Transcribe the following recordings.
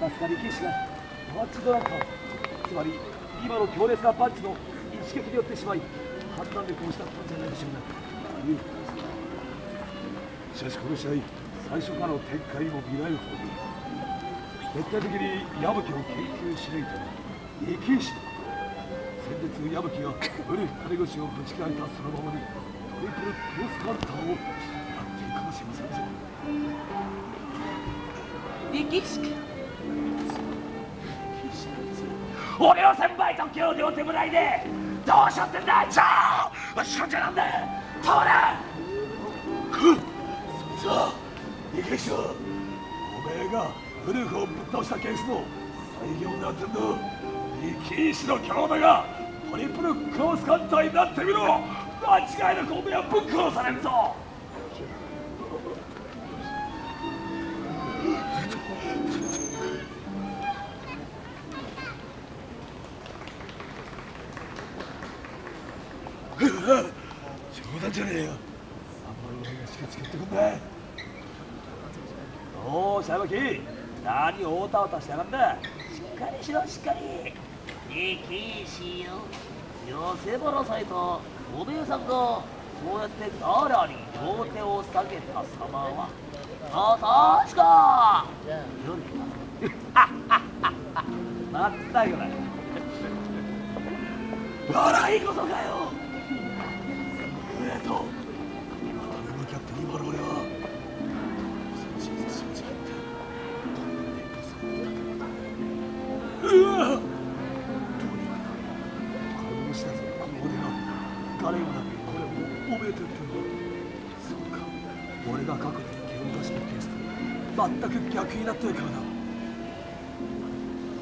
バスカリ騎士がパンチドランカーつまり今の強烈なパンチの一撃によってしまい判断力を失ったんじゃないでしょうかいうしかしこの試合最初からの展開も見られるとに徹底的に矢吹を研究し抜いた生き石先日矢吹がウルフ金腰をぶち切られたそのままにトリプルクロスカウンターをやっていくかもしれませんぞ力士俺を先輩と今日両手ぶらいでどうしようってんだじゃあしかんじゃなんだ通れくっさあ生き石おめえがウルフをぶっ倒したケースの最強になってんだ生き石の強打がトリプルクロスカウンターになってみろ間違いなくおめえはぶっ殺されるぞ。冗談じゃねえよ。あんまり俺がしかつけてくんだおおしゃばき何をおたおたしてやがんだ。しっかりしろしっかり。力士よ寄せぼろさいと。おめえさんがそうやってガラに両手を下げた様は確か！よりまったくだよ！笑いことかよ！えっと今俺向き合って今の俺は全く逆になってるからだ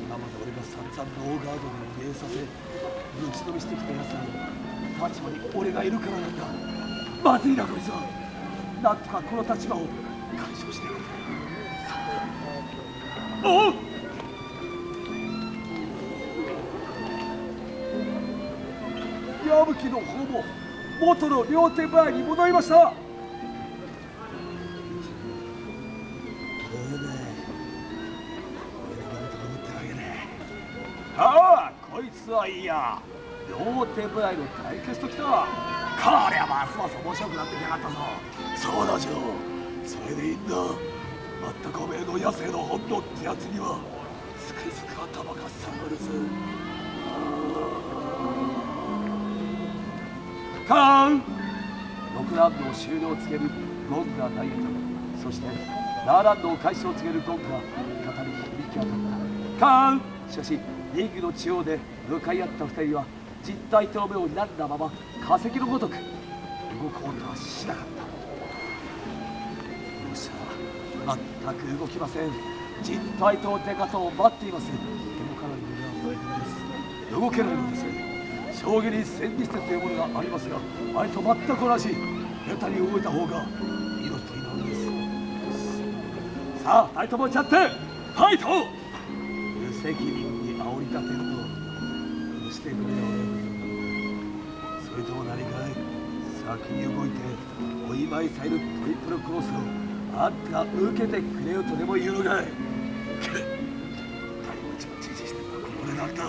今まで俺が散々ノーガードで見えさせぶち飛びしてきた奴らの立場に俺がいるからなんだ。まずいなこいつは。なんとかこの立場を解消してやる。おう！矢吹の方も元の両手前に戻りました。ああこいつはいいや。両手ぶらいの対決ときたこりゃますます面白くなってきやがったぞ。そうだジョーそれでいいんだまったくおめえの野生の本能ってやつにはつくづく頭が下がるぜカーン6ラウンドを終了を告げるゴンが鳴いたそして7ラウンドを開始を告げるゴンが再び響き渡ったカーンしか。しリングの中央で向かい合った2人は実体透明を睨んだまま化石のごとく動こうとはしなかった。両者全く動きません。実体とデカとを待っています。でもからには動けないのです。将棋に戦術というものがありますがあれと全く同じ。下手に動いた方が命となるんです。さあ二人ともちゃってファイト!無責任に煽り立てるとしてくれよそれとも何かい先に動いてお祝いされるトリプルクロスをあんた受けてくれよとでも言うのかい。くっ二人もちまちじしてるのはこれなんだ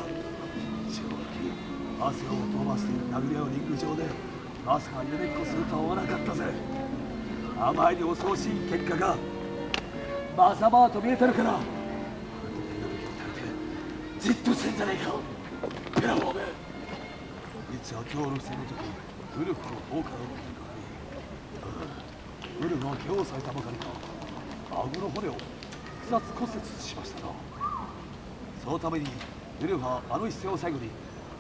正直汗を飛ばして殴り合うリング上でまさか夢っこするとは思わなかったぜあまりに恐ろしい結果がまざまと見えてるからじっとしてんじゃねえかペラボーめ実は今日の戦の時ウルフの放火を受けたウルフは怪我をされたばかりか顎の骨を複雑骨折しましたなそのためにウルフはあの一戦を最後に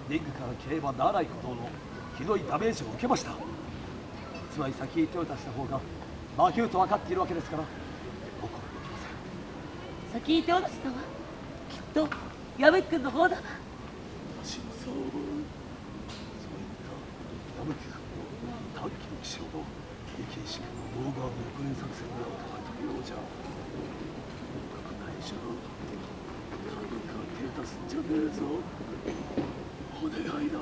リングから消えばならないほどのひどいダメージを受けましたつまり先に手を出した方が負けると分かっているわけですから怒ってきません先に手を出したのはきっと矢部君の方だ。わ私もそうそういった矢吹君の短期の気象の生き石君の動画の抑連作戦が働いたようじゃ国内上何か手出すんじゃねえぞお願いだ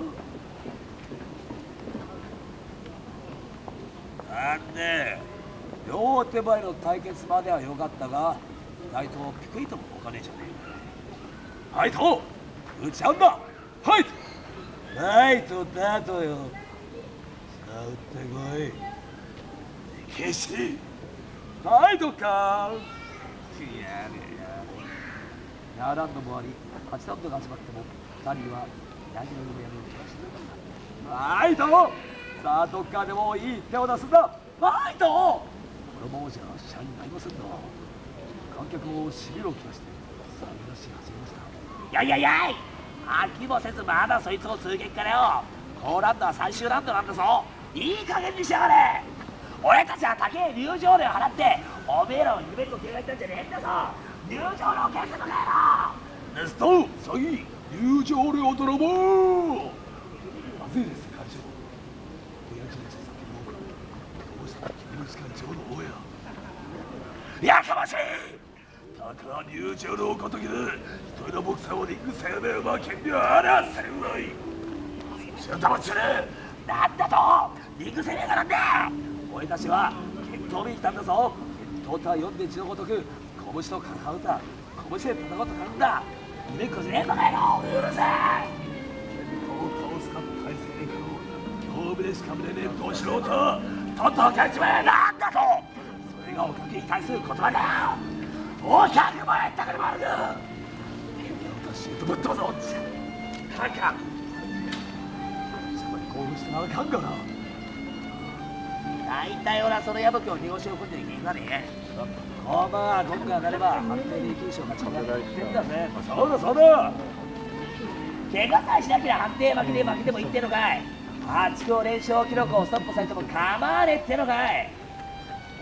なんで両手前の対決までは良かったが大東ピクリともお金じゃねえファイト打ち合うんだ。ファイトライトだとよ。さあ打ってこい。決し。ファイトか。いやねやラウンドもあり8ラウンドが始まっても2人はヤギの夢やめる気がしなかったファイト。さあどっからでもいい手を出すんだ。ファイト。このままじゃ試合になりませんな観客をしびれを切らしてさあ出し始めました。いやいやいやい。飽きもせずまだそいつを続けっからよ。高ラウンドは最終ラウンドなんだぞ。いい加減にしやがれ。俺たちは高い入場料払っておめえらを夢と手がいたんじゃねえんだぞ。入場料消すのかよネスト詐欺入場料泥棒まずいです会長。親父たち先もどうした？ら君の時間ちょうど大や。やかましいたか入場のごときで一人のボクサーをリング生命馬券にはあらせんわいそっち黙っちゃねなんだとリング生命がなんだ俺たちは決闘日に来たんだぞ決闘とは読んで字のごとく拳と戦うた拳で戦うとかんだ夢くじねえのかようるせえどう倒すか大勢以下の勝負でしか無れねえど素人とっと勝ちめなんだとそれがおかげに対する言葉だよお100万円高でもあるな私とぶっ飛ばそうタカそこに興奮してなあかんがな。大体俺はその矢吹を利用しを組んでいけんがねこまあゴンが上がれば判定で九州勝ち上がってんだぜそうだそうだ怪我さえしなければ判定負けで負けてもいいってのかい。8強連勝記録をストップされても構わねえってのかい。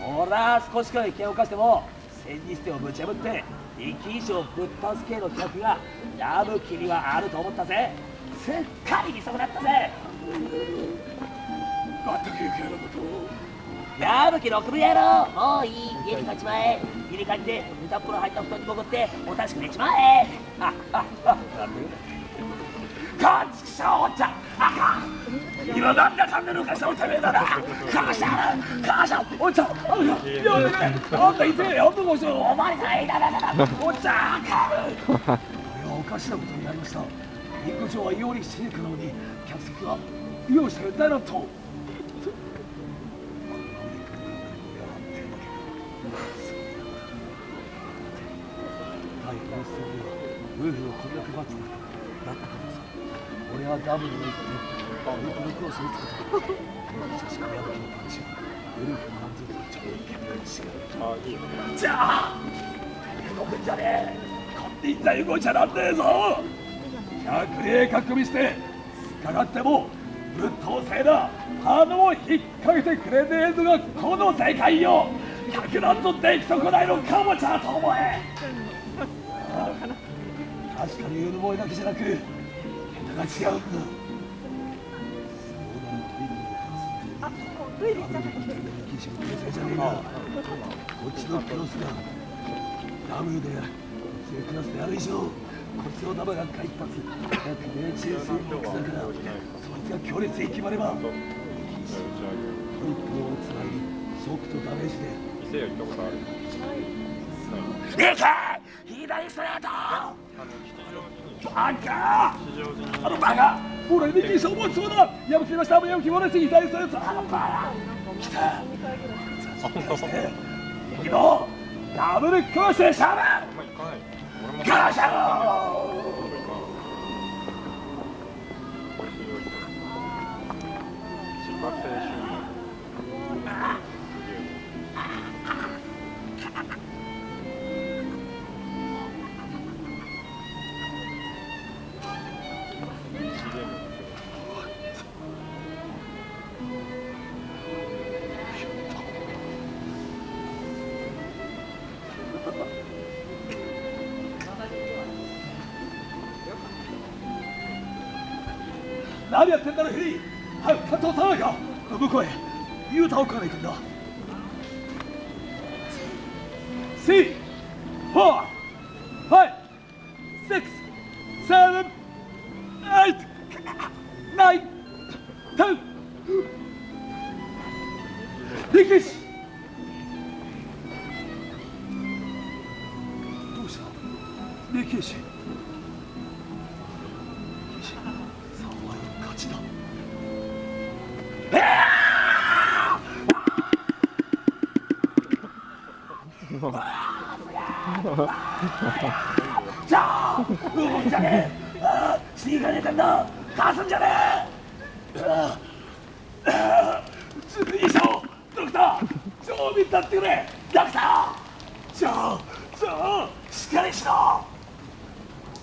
ほら少しくらい気を犯しても千日手をぶち破って一気以上ぶっ倒す系の記録が矢吹にはあると思ったぜ。すっかり見損なったぜ。まったく余計なことを。矢吹六分やろもういい家に勝ちまえ。家に帰って歌っぽの入った布団に潜っておとしく寝ちまえ。あああなんでかちくしょうおっちゃあかん。今なんだかんだのかしたおてめえだなかしゃかしゃおっちゃんあいやいやあんたいてやんとこしお前さいだだだだ。おっちゃんかこれはおかしなことになりました。リング上はより静かなのに客席は容赦がないなと。対抗戦ではウルフの攻略マッチだった。か俺はダブルに行ってウルフのクロスを打つことでしかし矢吹のパンチはウルフの満足とちょっと違う。じゃあ動くんじゃねえ勝手に対動じゃなんねえぞ百霊か組してかかってもぶっ通せえな鼻を引っ掛けてくれねえのがこの世界よ百なんとできとこないのかもちゃと思え確かにうぬぼれだけじゃなくが違うんだそうだあ、トイレ行っちゃった。こっちのクロスがダブルでこっちでクロスである以上こっちのダブルが一発約命中戦ボックスだからそいつが強烈に決まればホイップをつなぎショックとダメージで伊勢屋行ったことあるいけ左ストレートあの吉祥あのバカ。俺に気象持ちそうだやぶきました。やぶきもらし左ストレートあバカ。来た。右のダブルクロスで勝負お前行かない俺もガシャロ俺何やってんだろヘリ早く担当頼むか向こうへ。ユータをかないとんだ。C four five six seven eight nine ten. 力士どうした？力士じゃあ動くんじゃねえああ死にかねえたんだかすんじゃねえああああ医者をドクター正面立ってくれドクターじゃあじゃあしっかりしろ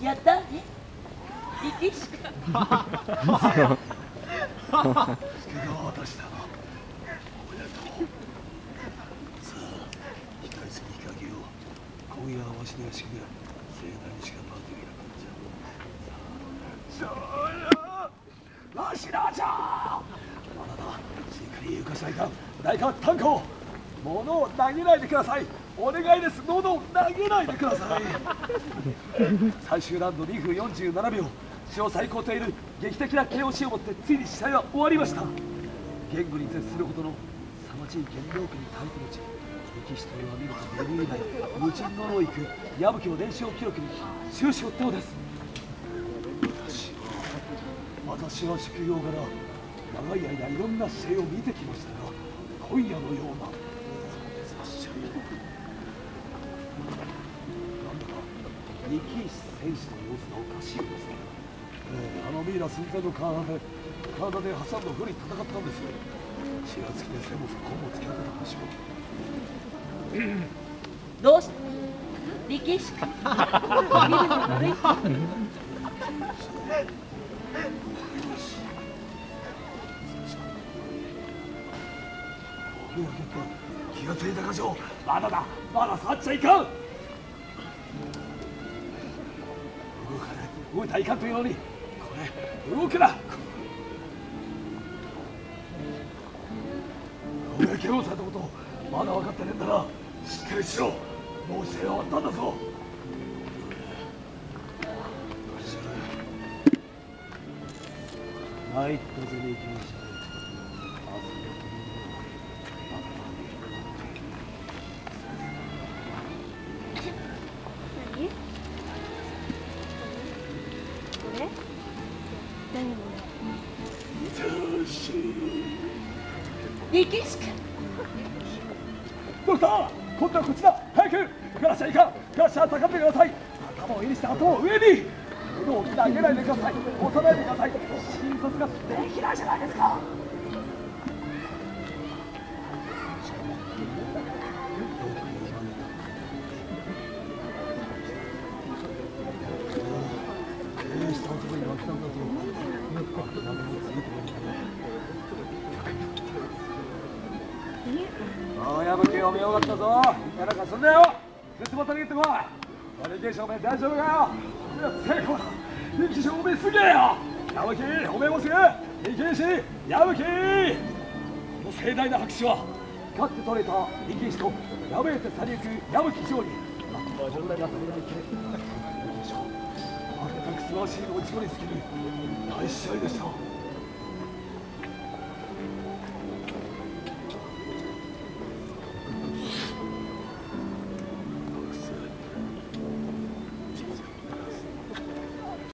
やったね力士助が私だおめでとうさあ控え室にかけよう今夜はわしの屋敷で盛大にしかパーティーが開くんじゃそうやわしらじゃあなたしっかり床下い。かん大官炭鉱物を投げないでください。お願いです。物を投げないでください。最終ラウンド2分47秒。史上最高といる劇的な KOC をもってついに試合は終わりました。言語に絶するほどの凄まじい原動力に耐えてのち歴史というは見事デビュー以来無人の労育矢吹の連勝記録に終始追ったのです私は私は宿業から長い間いろんな試合を見てきましたが今夜のような試合なんだか力士選手の様子がおかしいですね、ええあのミイラ寸前の体で体で挟んだふり戦ったんです。よ血がつきで背も腹根もつけられたでしょう。どうし力士か？気がついたかしょまだだまだ触っちゃいかん動かない動いたいかんというのにこれ動くな俺が怪我をされたことまだ分かってねえんだな。しっかりしろ。もう試合終わったんだぞ。参ったぜね君し何これ何？こよし力士かドクター今度はこっちだ早くガラシャいかんガラシャ高めてください。頭を上にして頭を上に。腕を投げないでください。押さないでください。診察ができないじゃないですか。おい、やぶきおめえよかったぞ。やらかすんだよ。ずっとまた逃げてこい。バリケーションおめえ大丈夫かよ。いや、成功だ。力士おめえすげえよ。やぶき、おめえもすげえ。力士、やぶき。この盛大な拍手は、勝って取れた力士と、やめて去りゆく矢吹城に、あとは問題が取れないけれどうでしょう。あれだけ素晴らしいのを一度につける大試合でした。